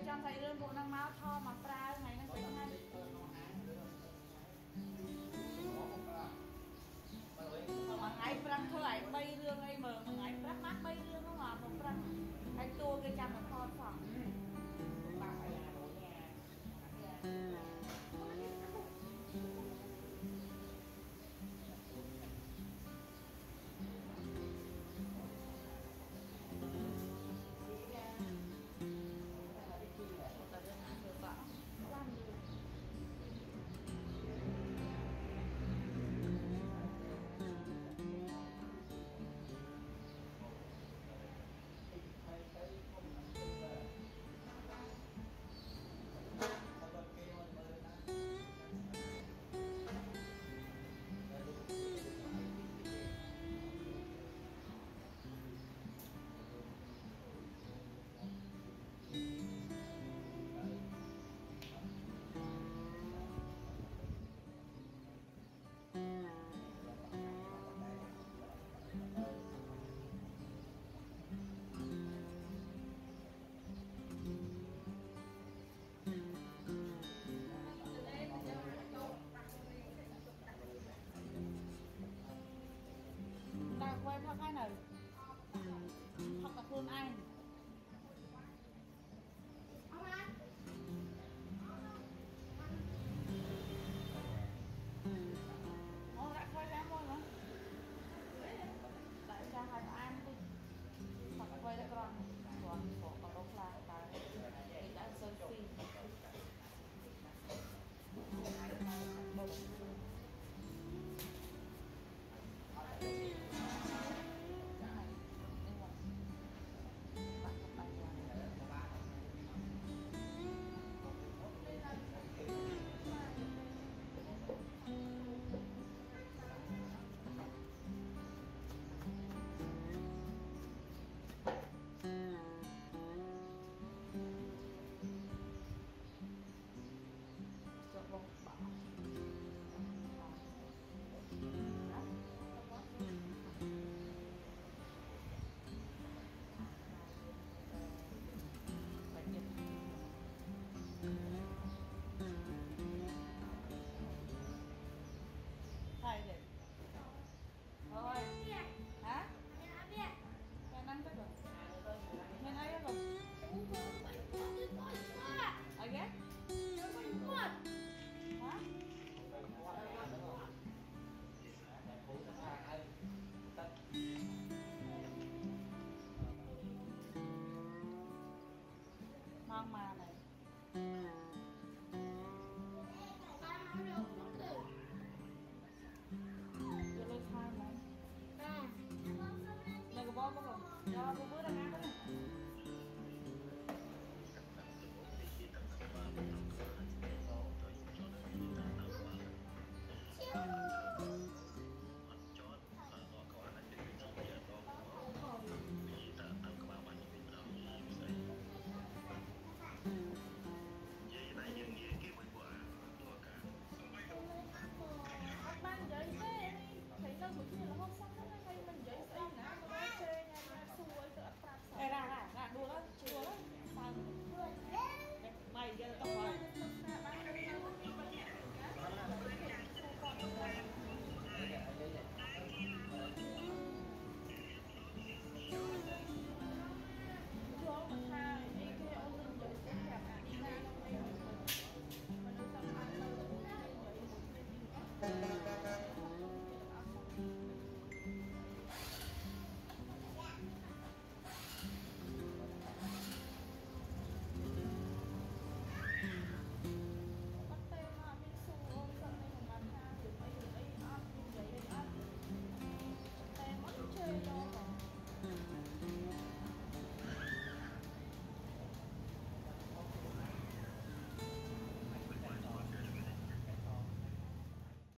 រៀបចំសាច់រឿងពួកនឹងមកថតមក quên thôi cái này thật là thương ai